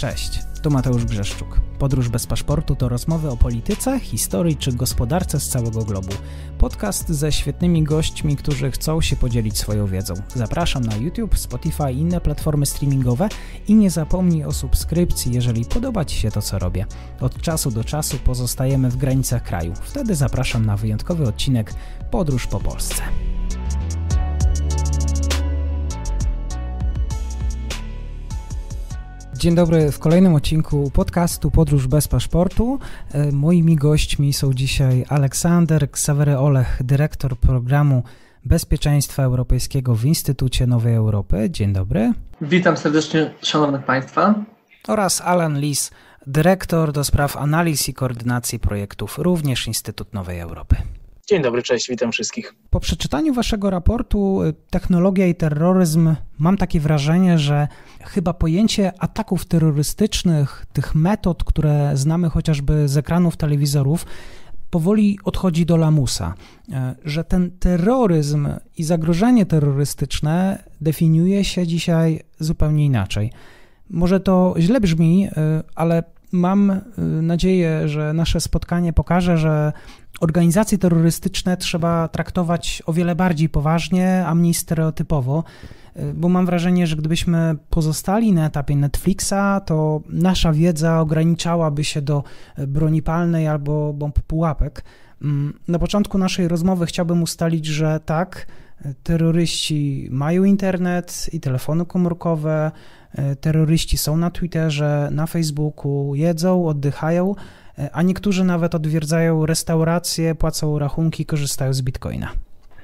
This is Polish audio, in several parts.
Cześć, tu Mateusz Brzeszczuk. Podróż bez paszportu to rozmowy o polityce, historii czy gospodarce z całego globu. Podcast ze świetnymi gośćmi, którzy chcą się podzielić swoją wiedzą. Zapraszam na YouTube, Spotify i inne platformy streamingowe i nie zapomnij o subskrypcji, jeżeli podoba Ci się to, co robię. Od czasu do czasu pozostajemy w granicach kraju. Wtedy zapraszam na wyjątkowy odcinek Podróż po Polsce. Dzień dobry w kolejnym odcinku podcastu Podróż bez paszportu. E, moimi gośćmi są dzisiaj Aleksander Ksawery Olech, dyrektor programu Bezpieczeństwa Europejskiego w Instytucie Nowej Europy. Dzień dobry. Witam serdecznie szanownych państwa. Oraz Alan Lis, dyrektor do spraw analiz i koordynacji projektów, również Instytut Nowej Europy. Dzień dobry, cześć, witam wszystkich. Po przeczytaniu waszego raportu y, Technologia i terroryzm mam takie wrażenie, że chyba pojęcie ataków terrorystycznych, tych metod, które znamy chociażby z ekranów telewizorów, powoli odchodzi do lamusa, y, że ten terroryzm i zagrożenie terrorystyczne definiuje się dzisiaj zupełnie inaczej. Może to źle brzmi, y, ale mam nadzieję, że nasze spotkanie pokaże, że organizacje terrorystyczne trzeba traktować o wiele bardziej poważnie, a mniej stereotypowo, y, bo mam wrażenie, że gdybyśmy pozostali na etapie Netflixa, to nasza wiedza ograniczałaby się do y, broni palnej albo bomb pułapek. Mm, na początku naszej rozmowy chciałbym ustalić, że tak, y, terroryści mają internet i telefony komórkowe, terroryści są na Twitterze, na Facebooku, jedzą, oddychają, a niektórzy nawet odwiedzają restauracje, płacą rachunki, korzystają z bitcoina.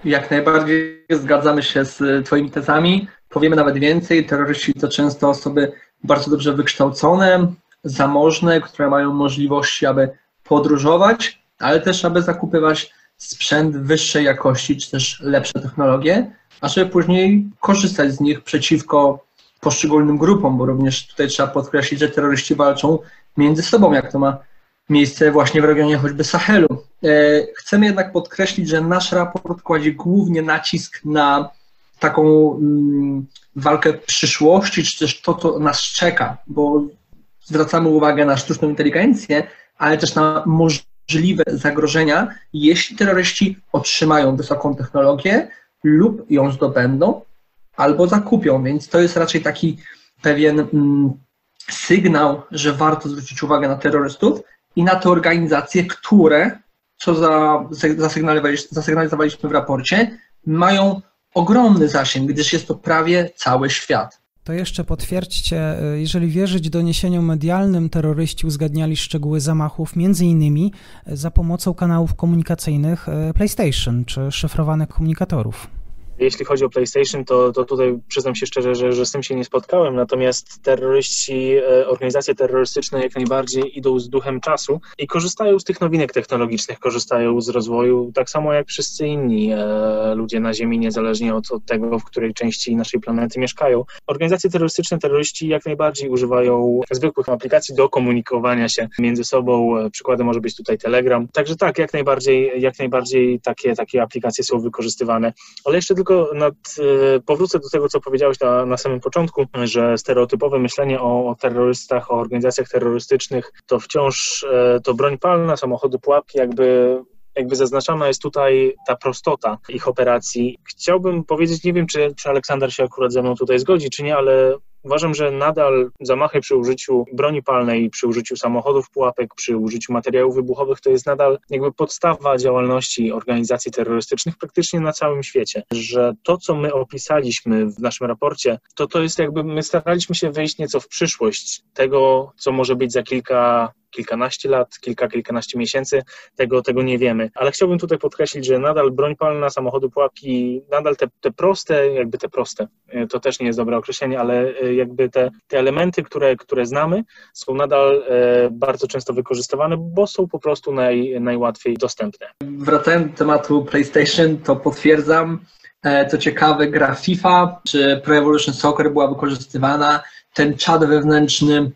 Jak najbardziej zgadzamy się z Twoimi tezami. Powiemy nawet więcej. Terroryści to często osoby bardzo dobrze wykształcone, zamożne, które mają możliwości, aby podróżować, ale też aby zakupywać sprzęt wyższej jakości, czy też lepsze technologie, a żeby później korzystać z nich przeciwko poszczególnym grupom, bo również tutaj trzeba podkreślić, że terroryści walczą między sobą, jak to ma miejsce właśnie w regionie choćby Sahelu. E, chcemy jednak podkreślić, że nasz raport kładzie głównie nacisk na taką mm, walkę przyszłości, czy też to, co nas czeka, bo zwracamy uwagę na sztuczną inteligencję, ale też na możliwe zagrożenia, jeśli terroryści otrzymają wysoką technologię lub ją zdobędą, albo zakupią. Więc to jest raczej taki pewien mm, sygnał, że warto zwrócić uwagę na terrorystów, i na te organizacje, które, co za, zasygnalizowaliśmy w raporcie, mają ogromny zasięg, gdyż jest to prawie cały świat. To jeszcze potwierdźcie, y, jeżeli wierzyć doniesieniom medialnym, terroryści uzgadniali szczegóły zamachów między innymi za pomocą kanałów komunikacyjnych y, PlayStation czy szyfrowanych komunikatorów. Jeśli chodzi o PlayStation, to, to tutaj przyznam się szczerze, że, że z tym się nie spotkałem, natomiast terroryści, e, organizacje terrorystyczne jak najbardziej idą z duchem czasu i korzystają z tych nowinek technologicznych, korzystają z rozwoju, tak samo jak wszyscy inni e, ludzie na Ziemi, niezależnie od, od tego, w której części naszej planety mieszkają. Organizacje terrorystyczne, terroryści jak najbardziej używają zwykłych aplikacji do komunikowania się między sobą. E, przykładem może być tutaj Telegram. Także tak, jak najbardziej, jak najbardziej takie, takie aplikacje są wykorzystywane. Ale jeszcze tylko tylko nad, e, powrócę do tego, co powiedziałeś na, na samym początku, że stereotypowe myślenie o, o terrorystach, o organizacjach terrorystycznych to wciąż e, to broń palna, samochody pułapki, jakby jakby zaznaczana jest tutaj ta prostota ich operacji. Chciałbym powiedzieć, nie wiem, czy, czy Aleksander się akurat ze mną tutaj zgodzi, czy nie, ale Uważam, że nadal zamachy przy użyciu broni palnej, przy użyciu samochodów pułapek, przy użyciu materiałów wybuchowych to jest nadal jakby podstawa działalności organizacji terrorystycznych praktycznie na całym świecie. Że to, co my opisaliśmy w naszym raporcie, to to jest jakby my staraliśmy się wejść nieco w przyszłość tego, co może być za kilka kilkanaście lat, kilka, kilkanaście miesięcy, tego, tego nie wiemy. Ale chciałbym tutaj podkreślić, że nadal broń palna, samochody pułapki, nadal te, te proste, jakby te proste, e, to też nie jest dobre określenie, ale e, jakby te, te elementy, które, które znamy, są nadal e, bardzo często wykorzystywane, bo są po prostu naj, najłatwiej dostępne. Wracając do tematu PlayStation, to potwierdzam, to ciekawe, gra FIFA czy Pro Evolution Soccer była wykorzystywana, ten czat wewnętrzny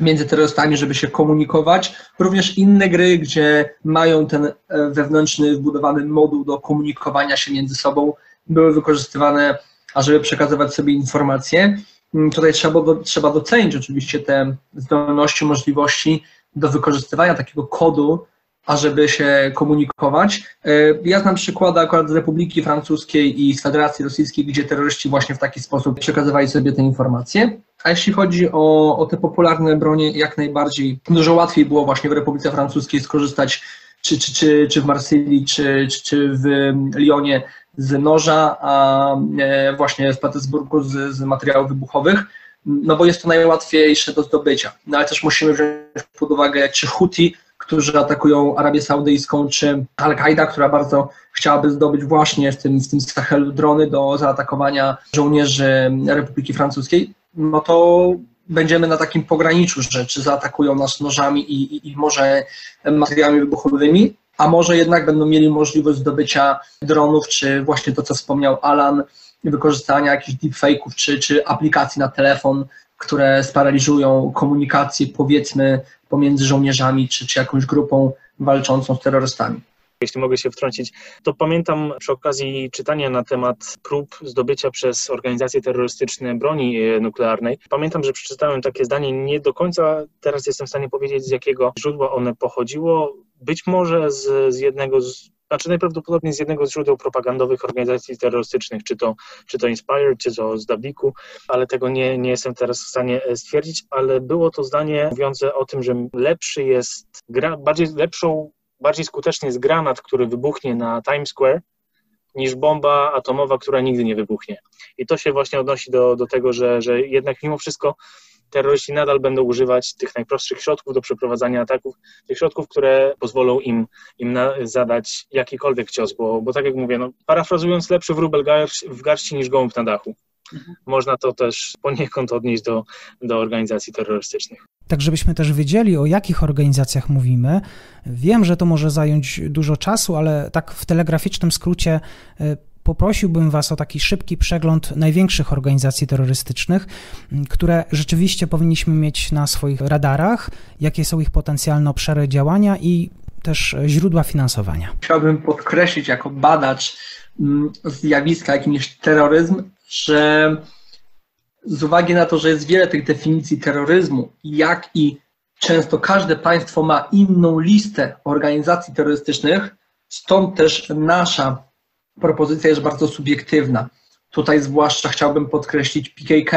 między terrorystami, żeby się komunikować. Również inne gry, gdzie mają ten e, wewnętrzny, wbudowany moduł do komunikowania się między sobą, były wykorzystywane, ażeby przekazywać sobie informacje. mm, tutaj trzeba, trzeba docenić oczywiście te zdolności, możliwości do wykorzystywania takiego kodu, ażeby się komunikować. E, ja znam przykłady akurat z Republiki Francuskiej i z Federacji Rosyjskiej, gdzie terroryści właśnie w taki sposób przekazywali sobie te informacje. A jeśli chodzi o, o te popularne bronie, jak najbardziej dużo łatwiej było właśnie w Republice Francuskiej skorzystać czy, czy, czy, czy w Marsylii, czy, czy, czy w Lyonie z noża, a e, właśnie w Petersburgu z, z materiałów wybuchowych, no bo jest to najłatwiejsze do zdobycia. No ale też musimy wziąć pod uwagę, czy Houthi, którzy atakują Arabię Saudyjską, czy Al-Kaida, która bardzo chciałaby zdobyć właśnie w tym, w tym Sahelu drony do zaatakowania żołnierzy Republiki Francuskiej, no to będziemy na takim pograniczu, że czy zaatakują nas nożami i, i, i może materiałami wybuchowymi, a może jednak będą mieli możliwość zdobycia dronów, czy właśnie to, co wspomniał Alan, wykorzystania jakichś deepfake'ów, czy, czy aplikacji na telefon, które sparaliżują komunikację, powiedzmy, pomiędzy żołnierzami, czy, czy jakąś grupą walczącą z terrorystami jeśli mogę się wtrącić, to pamiętam przy okazji czytania na temat prób zdobycia przez organizacje terrorystyczne broni e, nuklearnej, pamiętam, że przeczytałem takie zdanie, nie do końca teraz jestem w stanie powiedzieć, z jakiego źródła one pochodziło. Być może z, z jednego z znaczy najprawdopodobniej z jednego z źródeł propagandowych organizacji terrorystycznych, czy to, czy to Inspire, czy to z Dabliku, ale tego nie, nie jestem teraz w stanie e, stwierdzić, ale było to zdanie mówiące o tym, że lepszy jest, gra, bardziej lepszą bardziej skutecznie jest granat, który wybuchnie na Times Square, niż bomba atomowa, która nigdy nie wybuchnie. I to się właśnie odnosi do, do tego, że, że jednak mimo wszystko terroryści nadal będą używać tych najprostszych środków do przeprowadzania ataków, tych środków, które pozwolą im, im na, zadać jakikolwiek cios, bo, bo tak jak mówię, no, parafrazując, lepszy wróbel w garści niż gołąb na dachu. Mhm. Można to też poniekąd odnieść do, do organizacji terrorystycznych. Tak, żebyśmy też wiedzieli, o jakich organizacjach mówimy. Wiem, że to może zająć dużo czasu, ale tak w telegraficznym skrócie e, poprosiłbym Was o taki szybki przegląd największych organizacji terrorystycznych, które rzeczywiście powinniśmy mieć na swoich radarach, jakie są ich potencjalne obszary działania i też źródła finansowania. Chciałbym podkreślić jako badacz zjawiska, jakim jest terroryzm, że z uwagi na to, że jest wiele tych definicji terroryzmu, jak i często każde państwo ma inną listę organizacji terrorystycznych, stąd też nasza propozycja jest bardzo subiektywna. Tutaj zwłaszcza chciałbym podkreślić PKK,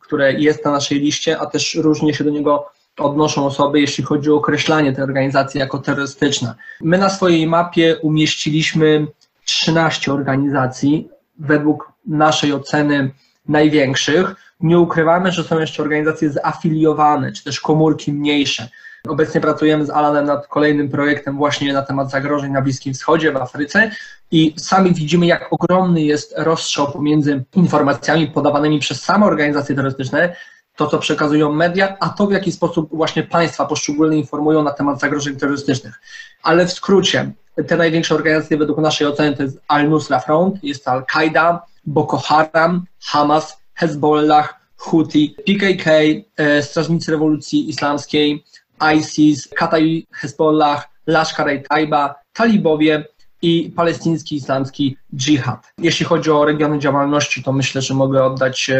które jest na naszej liście, a też różnie się do niego odnoszą osoby, jeśli chodzi o określanie tej organizacji jako terrorystyczna. My na swojej mapie umieściliśmy 13 organizacji według naszej oceny największych. Nie ukrywamy, że są jeszcze organizacje zafiliowane, czy też komórki mniejsze. Obecnie pracujemy z Alanem nad kolejnym projektem właśnie na temat zagrożeń na Bliskim Wschodzie, w Afryce i sami widzimy, jak ogromny jest rozstrzał pomiędzy informacjami podawanymi przez same organizacje terrorystyczne, to co przekazują media, a to w jaki sposób właśnie państwa poszczególne informują na temat zagrożeń terrorystycznych. Ale w skrócie, te największe organizacje według naszej oceny to jest Al-Nusra Front, jest Al-Qaida, Boko Haram, Hamas, Hezbollah, Houthi, PKK, e, Strażnicy Rewolucji Islamskiej, ISIS, Kataj Hezbollah, Lashkar Taiba, Talibowie i palestyński islamski dżihad. Jeśli chodzi o regiony działalności, to myślę, że mogę oddać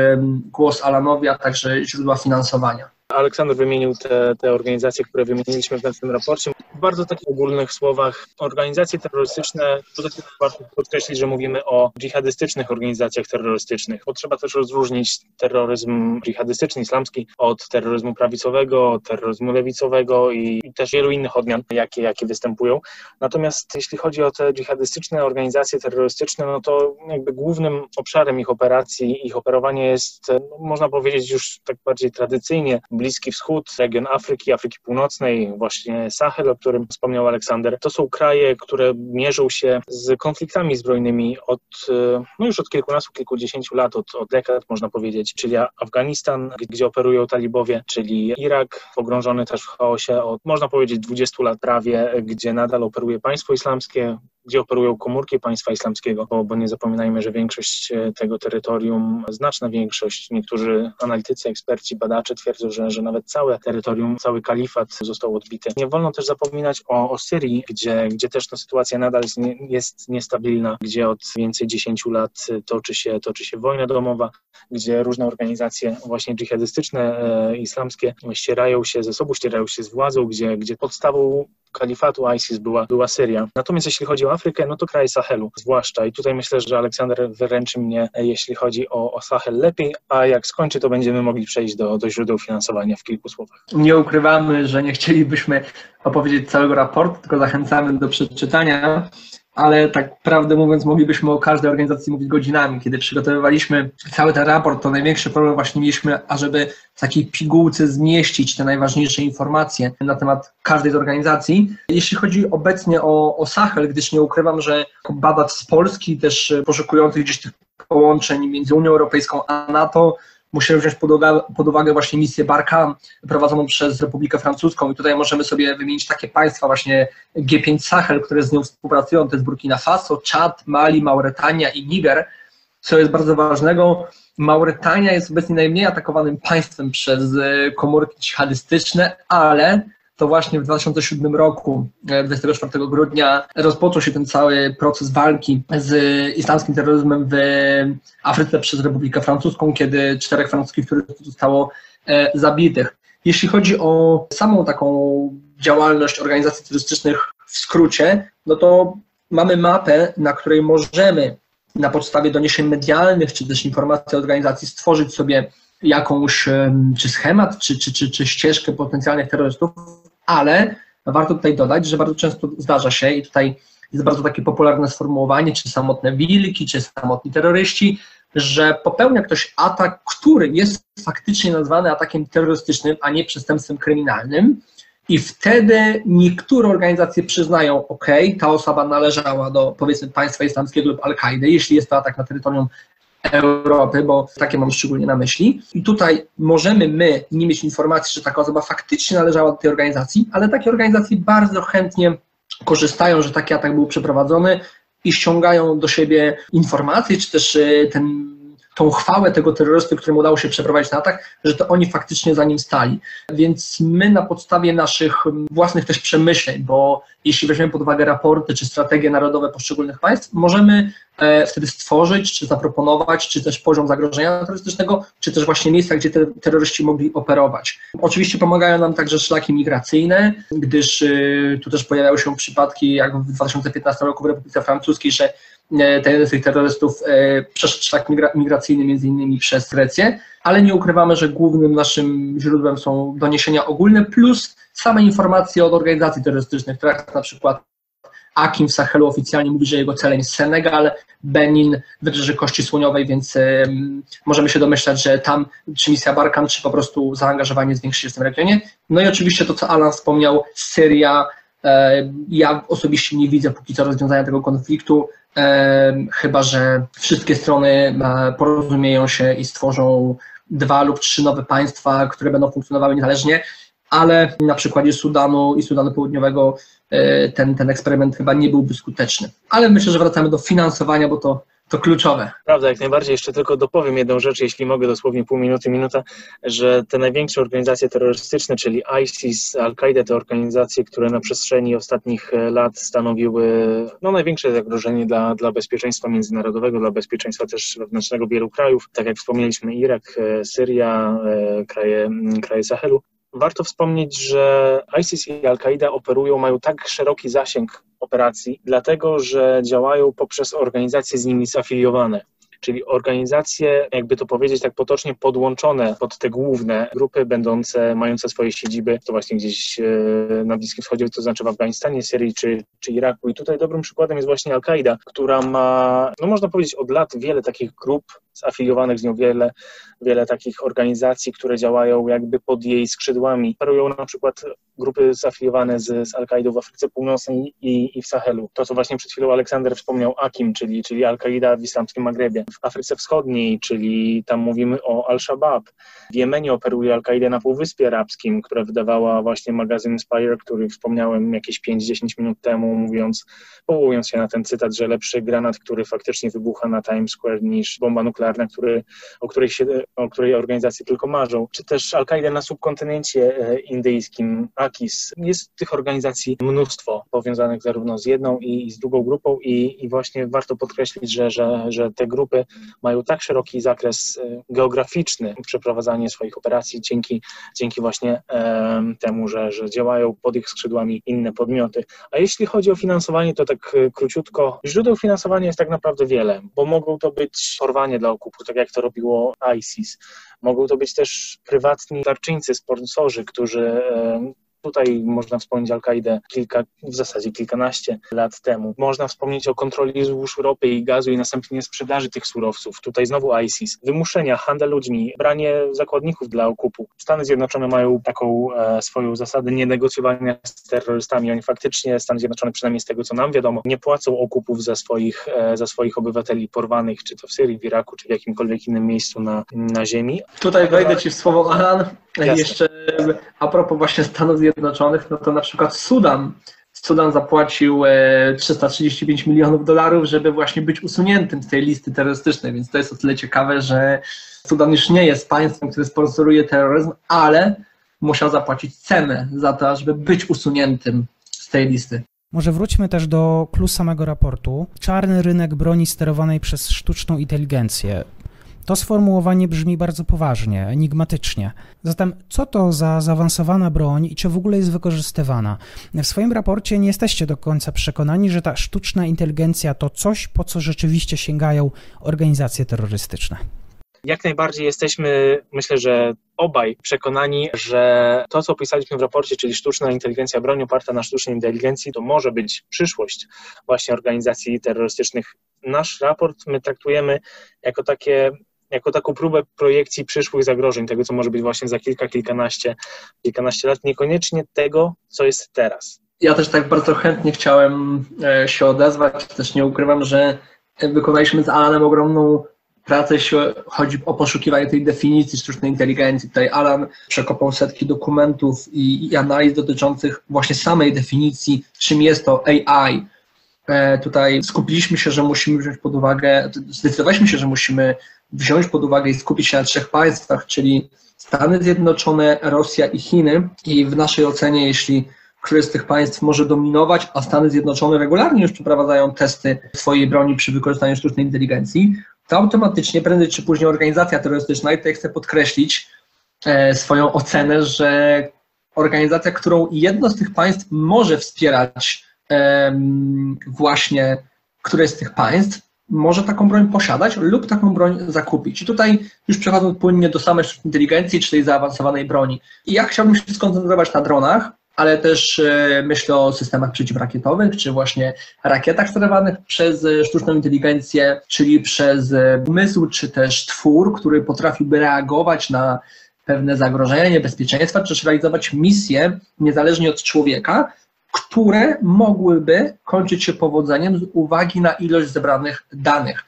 głos Alanowi, a także źródła finansowania. Aleksander wymienił te, te organizacje, które wymieniliśmy w tym raporcie. W bardzo takich ogólnych słowach, organizacje terrorystyczne, tutaj warto podkreślić, że mówimy o dżihadystycznych organizacjach terrorystycznych, bo trzeba też rozróżnić terroryzm dżihadystyczny, islamski od terroryzmu prawicowego, terroryzmu lewicowego i, i też wielu innych odmian, jakie, jakie występują. Natomiast jeśli chodzi o te dżihadystyczne organizacje terrorystyczne, no to jakby głównym obszarem ich operacji, ich operowania jest, no, można powiedzieć już tak bardziej tradycyjnie, Bliski Wschód, region Afryki, Afryki Północnej, właśnie Sahel, o którym wspomniał Aleksander. To są kraje, które mierzą się z konfliktami zbrojnymi od, no już od kilkunastu, kilkudziesięciu lat, od, od dekad można powiedzieć, czyli Afganistan, gdzie operują talibowie, czyli Irak, pogrążony też w chaosie od, można powiedzieć, 20 lat prawie, gdzie nadal operuje państwo islamskie, gdzie operują komórki państwa islamskiego, bo, bo nie zapominajmy, że większość e, tego terytorium, znaczna większość, niektórzy analitycy, eksperci, badacze twierdzą, że, że nawet całe terytorium, cały kalifat został odbity. Nie wolno też zapominać o, o Syrii, gdzie, gdzie też ta sytuacja nadal jest, nie, jest niestabilna, gdzie od więcej dziesięciu lat toczy się, toczy się wojna domowa, gdzie różne organizacje właśnie dżihadystyczne, e, islamskie ścierają się ze sobą, ścierają się z władzą, gdzie, gdzie podstawą kalifatu ISIS była, była Syria. Natomiast jeśli chodzi o Afrykę, no to kraje Sahelu zwłaszcza. I tutaj myślę, że Aleksander wyręczy mnie, jeśli chodzi o, o Sahel lepiej, a jak skończy, to będziemy mogli przejść do, do źródeł finansowania w kilku słowach. Nie ukrywamy, że nie chcielibyśmy opowiedzieć całego raportu, tylko zachęcamy do przeczytania ale tak prawdę mówiąc, moglibyśmy o każdej organizacji mówić godzinami. Kiedy przygotowywaliśmy cały ten raport, to największy problem właśnie mieliśmy, ażeby w takiej pigułce zmieścić te najważniejsze informacje na temat każdej z organizacji. Jeśli chodzi obecnie o, o Sahel, gdyż nie ukrywam, że badacz z Polski, też poszukujący gdzieś tych połączeń między Unią Europejską a NATO, musimy wziąć pod uwagę, pod uwagę właśnie misję Barka prowadzoną przez Republikę Francuską i tutaj możemy sobie wymienić takie państwa właśnie G5 Sahel, które z nią współpracują, to jest Burkina Faso, Czad, Mali, Mauretania i Niger. Co jest bardzo ważnego, Mauretania jest obecnie najmniej atakowanym państwem przez komórki dżihadystyczne, ale to właśnie w 2007 roku, 24 e, grudnia, rozpoczął się ten cały proces walki z islamskim terroryzmem w Afryce przez Republikę Francuską, kiedy czterech francuskich turystów zostało e, zabitych. Jeśli chodzi o samą taką działalność organizacji turystycznych w skrócie, no to mamy mapę, na której możemy na podstawie doniesień medialnych czy też informacji organizacji stworzyć sobie jakąś czy schemat, czy, czy, czy, czy ścieżkę potencjalnych terrorystów, ale warto tutaj dodać, że bardzo często zdarza się i tutaj jest bardzo takie popularne sformułowanie, czy samotne wilki, czy samotni terroryści, że popełnia ktoś atak, który jest faktycznie nazwany atakiem terrorystycznym, a nie przestępstwem kryminalnym. I wtedy niektóre organizacje przyznają, ok, ta osoba należała do powiedzmy państwa islamskiego lub Al-Kaidy, jeśli jest to atak na terytorium Europy, bo takie mam szczególnie na myśli. I tutaj możemy my nie mieć informacji, że taka osoba faktycznie należała do tej organizacji, ale takie organizacje bardzo chętnie korzystają, że taki atak był przeprowadzony i ściągają do siebie informacje, czy też e, ten tą chwałę tego terrorysty, któremu udało się przeprowadzić na atak, że to oni faktycznie za nim stali. Więc my na podstawie naszych własnych też przemyśleń, bo jeśli weźmiemy pod uwagę raporty czy strategie narodowe poszczególnych państw, możemy e, wtedy stworzyć, czy zaproponować, czy też poziom zagrożenia terrorystycznego, czy też właśnie miejsca, gdzie te terroryści mogli operować. Oczywiście pomagają nam także szlaki migracyjne, gdyż e, tu też pojawiały się przypadki, jak w 2015 roku w Republice Francuskiej, że tych terrorystów e, przeszedł szlak migracyjny między innymi przez Grecję, ale nie ukrywamy, że głównym naszym źródłem są doniesienia ogólne plus same informacje od organizacji terrorystycznych, tak na przykład Akim w Sahelu oficjalnie mówi, że jego celem jest Senegal, Benin, Wybrzeże Kości Słoniowej, więc możemy się domyślać, że tam czy misja Barkan, czy po prostu zaangażowanie zwiększy się w tym regionie. No i oczywiście to, co Alan wspomniał, Syria. E, ja osobiście nie widzę póki co rozwiązania tego konfliktu chyba że wszystkie strony e, porozumieją się i stworzą dwa lub trzy nowe państwa, które będą funkcjonowały niezależnie, ale na przykładzie Sudanu i Sudanu Południowego e, ten, ten eksperyment chyba nie byłby skuteczny. Ale myślę, że wracamy do finansowania, bo to to kluczowe. Prawda, jak najbardziej. Jeszcze tylko dopowiem jedną rzecz, jeśli mogę, dosłownie pół minuty, minuta, że te największe organizacje terrorystyczne, czyli ISIS, Al-Qaida, te organizacje, które na przestrzeni ostatnich e, lat stanowiły no, największe zagrożenie dla, dla bezpieczeństwa międzynarodowego, dla bezpieczeństwa też wewnętrznego wielu krajów, tak jak wspomnieliśmy, Irak, e, Syria, e, kraje, kraje Sahelu. Warto wspomnieć, że ISIS i Al-Qaida operują, mają tak szeroki zasięg operacji, dlatego że działają poprzez organizacje z nimi zafiliowane czyli organizacje, jakby to powiedzieć tak potocznie, podłączone pod te główne grupy, będące, mające swoje siedziby, to właśnie gdzieś e, na Bliskim Wschodzie, to znaczy w Afganistanie, Syrii czy, czy Iraku. I tutaj dobrym przykładem jest właśnie Al-Kaida, która ma, no można powiedzieć, od lat wiele takich grup zafiliowanych z nią, wiele, wiele takich organizacji, które działają jakby pod jej skrzydłami. Operują na przykład grupy zafiliowane z, z Al-Kaidą w Afryce Północnej i, i, w Sahelu. To, co właśnie przed chwilą Aleksander wspomniał, Akim, czyli, czyli Al-Kaida w islamskim Magrebie. W Afryce Wschodniej, czyli tam mówimy o Al-Shabaab. W Jemenie operuje Al-Kaida na Półwyspie Arabskim, która wydawała właśnie magazyn Spire, który wspomniałem jakieś 5-10 minut temu, mówiąc, powołując się na ten cytat, że lepszy granat, który faktycznie wybucha na Times Square niż bomba nuklearna, który, o, której się, o której organizacje tylko marzą. Czy też Al-Kaida na subkontynencie e, indyjskim, AKIS. Jest tych organizacji mnóstwo powiązanych zarówno z jedną i z drugą grupą i, i właśnie warto podkreślić, że, że, że te grupy mają tak szeroki zakres e, geograficzny przeprowadzania swoich operacji dzięki, dzięki właśnie e, temu, że, że działają pod ich skrzydłami inne podmioty. A jeśli chodzi o finansowanie, to tak króciutko, źródeł finansowania jest tak naprawdę wiele, bo mogą to być porwanie dla okupu, tak jak to robiło ISIS. Mogą to być też prywatni darczyńcy, sponsorzy, którzy Tutaj można wspomnieć Al-Kaidę kilka, w zasadzie kilkanaście lat temu. Można wspomnieć o kontroli złóż ropy i gazu i następnie sprzedaży tych surowców. Tutaj znowu ISIS. Wymuszenia, handel ludźmi, branie zakładników dla okupu. Stany Zjednoczone mają taką e, swoją zasadę nienegocjowania z terrorystami. Oni faktycznie, Stany Zjednoczone przynajmniej z tego co nam wiadomo, nie płacą okupów za swoich, e, za swoich obywateli porwanych, czy to w Syrii, w Iraku, czy w jakimkolwiek innym miejscu na, na ziemi. Tutaj wejdę Ci w słowo, Alan. Jasne. Jeszcze a propos właśnie Stanów Zjednoczonych, no to na przykład Sudan. Sudan zapłacił 335 e, milionów dolarów, żeby właśnie być usuniętym z tej listy terrorystycznej, więc to jest o tyle ciekawe, że Sudan już nie jest państwem, które sponsoruje terroryzm, ale musiał zapłacić cenę za to, żeby być usuniętym z tej listy. Może wróćmy też do plus samego raportu. Czarny rynek broni sterowanej przez sztuczną inteligencję. To sformułowanie brzmi bardzo poważnie, enigmatycznie. Zatem, co to za zaawansowana broń i czy w ogóle jest wykorzystywana? W swoim raporcie nie jesteście do końca przekonani, że ta sztuczna inteligencja to coś, po co rzeczywiście sięgają organizacje terrorystyczne. Jak najbardziej jesteśmy, myślę, że obaj przekonani, że to, co opisaliśmy w raporcie, czyli sztuczna inteligencja, broń oparta na sztucznej inteligencji, to może być przyszłość właśnie organizacji terrorystycznych. Nasz raport my traktujemy jako takie jako taką próbę projekcji przyszłych zagrożeń, tego, co może być właśnie za kilka, kilkanaście, kilkanaście lat, niekoniecznie tego, co jest teraz. Ja też tak bardzo chętnie chciałem e, się odezwać, też nie ukrywam, że wykonaliśmy z Alanem ogromną pracę, jeśli chodzi o poszukiwanie tej definicji sztucznej inteligencji. Tutaj Alan przekopał setki dokumentów i, i analiz dotyczących właśnie samej definicji, czym jest to AI. E, tutaj skupiliśmy się, że musimy wziąć pod uwagę, zdecydowaliśmy się, że musimy wziąć pod uwagę i skupić się na trzech państwach, czyli Stany Zjednoczone, Rosja i Chiny. I w naszej ocenie, jeśli któreś z tych państw może dominować, a Stany Zjednoczone regularnie już przeprowadzają testy swojej broni przy wykorzystaniu sztucznej inteligencji, to automatycznie prędzej czy później organizacja terrorystyczna, i tutaj chcę podkreślić e, swoją ocenę, że organizacja, którą jedno z tych państw może wspierać e, właśnie któreś z tych państw, może taką broń posiadać lub taką broń zakupić. I tutaj już przechodząc płynnie do samej inteligencji, czy tej zaawansowanej broni. I ja chciałbym się skoncentrować na dronach, ale też e, myślę o systemach przeciwrakietowych, czy właśnie rakietach sterowanych przez e, sztuczną inteligencję, czyli przez e, umysł, czy też twór, który potrafiłby reagować na pewne zagrożenia, niebezpieczeństwa, czy też realizować misje niezależnie od człowieka, które mogłyby kończyć się powodzeniem z uwagi na ilość zebranych danych.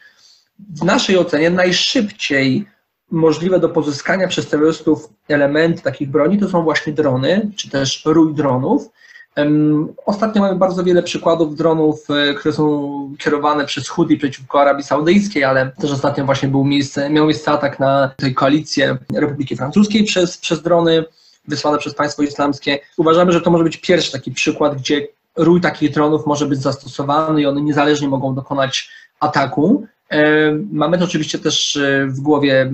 W naszej ocenie najszybciej możliwe do pozyskania przez terrorystów elementy takich broni to są właśnie drony, czy też rój dronów. Ostatnio mamy bardzo wiele przykładów dronów, e, które są kierowane przez Houthi przeciwko Arabii Saudyjskiej, ale też ostatnio właśnie był miejsce, miał miejsce atak na koalicję Republiki Francuskiej przez, przez drony wysłane przez państwo islamskie. Uważamy, że to może być pierwszy taki przykład, gdzie rój takich dronów może być zastosowany i one niezależnie mogą dokonać ataku. E, mamy to oczywiście też e, w głowie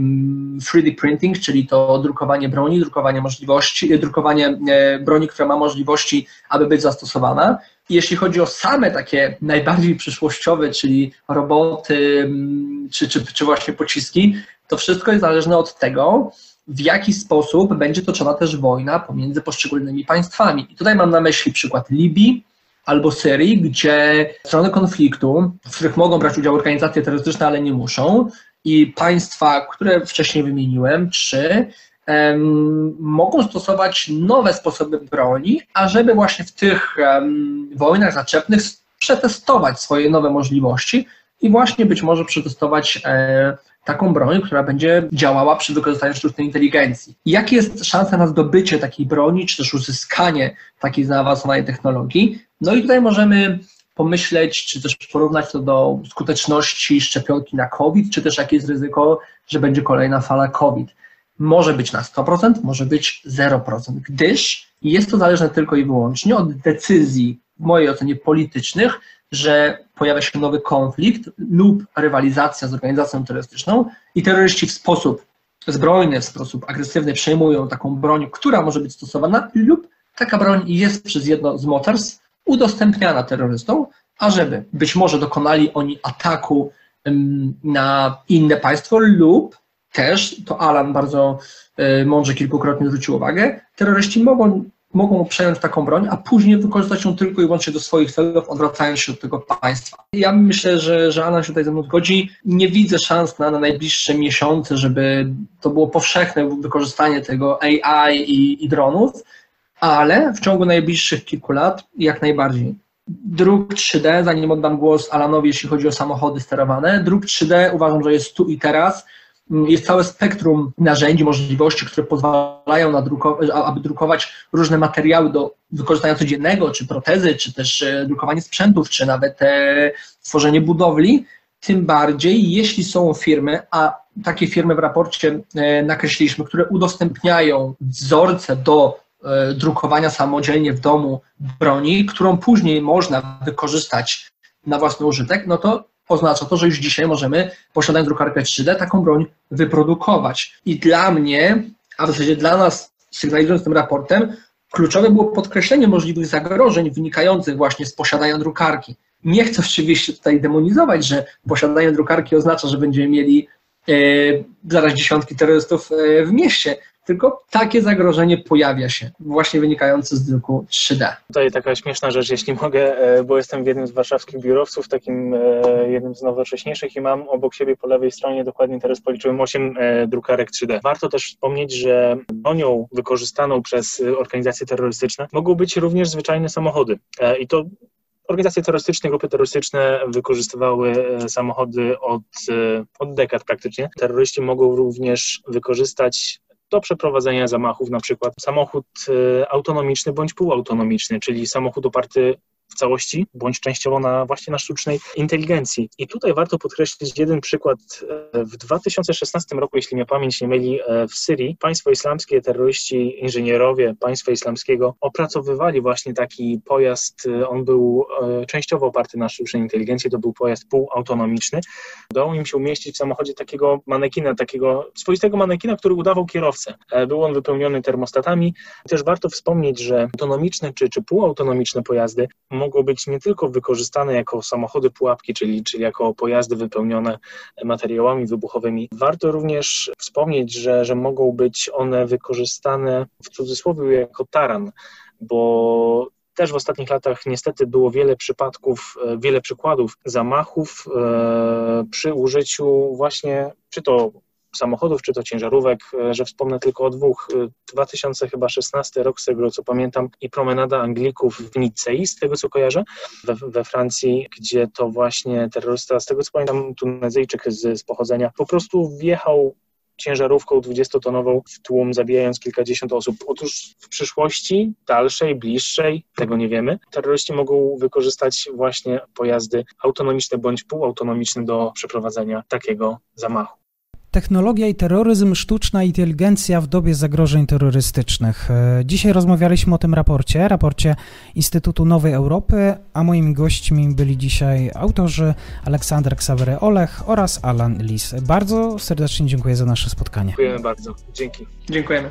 3D mm, printing, czyli to drukowanie broni, drukowanie możliwości, e, drukowanie broni, która ma możliwości, aby być zastosowana. Jeśli chodzi o same takie najbardziej przyszłościowe, czyli roboty mm, czy, czy, czy właśnie pociski, to wszystko jest zależne od tego, w jaki sposób będzie toczona też wojna pomiędzy poszczególnymi państwami. I tutaj mam na myśli przykład Libii albo Syrii, gdzie strony konfliktu, w których mogą brać udział organizacje terrorystyczne, ale nie muszą, i państwa, które wcześniej wymieniłem, trzy, um, mogą stosować nowe sposoby broni, ażeby właśnie w tych um, wojnach zaczepnych przetestować swoje nowe możliwości i właśnie być może przetestować e, taką broń, która będzie działała przy wykorzystaniu sztucznej inteligencji. Jakie jest szansa na zdobycie takiej broni, czy też uzyskanie takiej zaawansowanej technologii? No i tutaj możemy pomyśleć, czy też porównać to do skuteczności szczepionki na COVID, czy też jakie jest ryzyko, że będzie kolejna fala COVID. Może być na 100%, może być 0%, gdyż jest to zależne tylko i wyłącznie od decyzji, w mojej ocenie politycznych, że pojawia się nowy konflikt lub rywalizacja z organizacją terrorystyczną i terroryści w sposób zbrojny, w sposób agresywny przejmują taką broń, która może być stosowana lub taka broń jest przez jedno z mocarstw udostępniana terrorystom, ażeby być może dokonali oni ataku na inne państwo lub też, to Alan bardzo e, mądrze kilkukrotnie zwrócił uwagę, terroryści mogą mogą przejąć taką broń, a później wykorzystać ją tylko i wyłącznie do swoich celów, odwracając się od tego państwa. Ja myślę, że, że Anna się tutaj ze mną zgodzi. Nie widzę szans na, na najbliższe miesiące, żeby to było powszechne wykorzystanie tego AI i, i dronów, ale w ciągu najbliższych kilku lat jak najbardziej. Druk 3D, zanim oddam głos Alanowi, jeśli chodzi o samochody sterowane, druk 3D uważam, że jest tu i teraz jest całe spektrum narzędzi, możliwości, które pozwalają na druko- aby drukować różne materiały do wykorzystania codziennego, czy protezy, czy też e, drukowanie sprzętów, czy nawet e, stworzenie budowli. Tym bardziej, jeśli są firmy, a takie firmy w raporcie e, nakreśliliśmy, które udostępniają wzorce do drukowania samodzielnie w domu broni, którą później można wykorzystać na własny użytek, no to oznacza to, że już dzisiaj możemy, posiadając drukarkę 3D, taką broń wyprodukować. I dla mnie, a w zasadzie dla nas, sygnalizując tym raportem, kluczowe było podkreślenie możliwych zagrożeń wynikających właśnie z posiadania drukarki. Nie chcę oczywiście tutaj demonizować, że posiadanie drukarki oznacza, że będziemy mieli zaraz dziesiątki terrorystów e, w mieście tylko takie zagrożenie pojawia się, właśnie wynikające z druku 3D. Tutaj taka śmieszna rzecz, jeśli mogę, e, bo jestem w jednym z warszawskich biurowców, takim e, jednym z nowocześniejszych i mam obok siebie po lewej stronie, dokładnie teraz policzyłem 8 e, drukarek 3D. Warto też wspomnieć, że bronią wykorzystaną przez organizacje terrorystyczne mogą być również zwyczajne samochody. I to Organizacje terrorystyczne, grupy terrorystyczne wykorzystywały samochody od, od dekad praktycznie. Terroryści mogą również wykorzystać do przeprowadzenia zamachów, na przykład samochód e, autonomiczny bądź półautonomiczny, czyli samochód oparty w całości, bądź częściowo na właśnie na sztucznej inteligencji. I tutaj warto podkreślić jeden przykład. E, w 2016 roku, jeśli mnie pamięć nie myli, e, w Syrii państwo islamskie, terroryści, inżynierowie państwa islamskiego opracowywali właśnie taki pojazd. E, on był częściowo oparty na sztucznej inteligencji, to był pojazd półautonomiczny. Udało im się umieścić w samochodzie takiego manekina, takiego swoistego manekina, który udawał kierowcę. Był on wypełniony termostatami. Też warto wspomnieć, że autonomiczne czy, czy półautonomiczne pojazdy mogą być nie tylko wykorzystane jako samochody pułapki, czyli, czyli jako pojazdy wypełnione materiałami wybuchowymi. Warto również wspomnieć, że, że mogą być one wykorzystane w cudzysłowie jako taran, bo też w ostatnich latach niestety było wiele przypadków, e, wiele przykładów zamachów e, przy użyciu właśnie czy to samochodów, czy to ciężarówek, e, że wspomnę tylko o dwóch. 2016 e, rok, z tego co pamiętam, i promenada Anglików w Nicei, z tego co kojarzę, we, we Francji, gdzie to właśnie terrorysta, z tego co pamiętam, Tunezyjczyk z, z pochodzenia, po prostu wjechał ciężarówką 20-tonową w tłum, zabijając kilkadziesiąt osób. Otóż w przyszłości, dalszej, bliższej, tego nie wiemy, terroryści mogą wykorzystać właśnie pojazdy autonomiczne bądź półautonomiczne do przeprowadzenia takiego zamachu. Technologia i terroryzm, sztuczna inteligencja w dobie zagrożeń terrorystycznych. E, dzisiaj rozmawialiśmy o tym raporcie, raporcie Instytutu Nowej Europy, a moimi gośćmi byli dzisiaj autorzy Aleksander Ksawery Olech oraz Alan Lis. Bardzo serdecznie dziękuję za nasze spotkanie. Dziękujemy bardzo. Dzięki. Dziękujemy.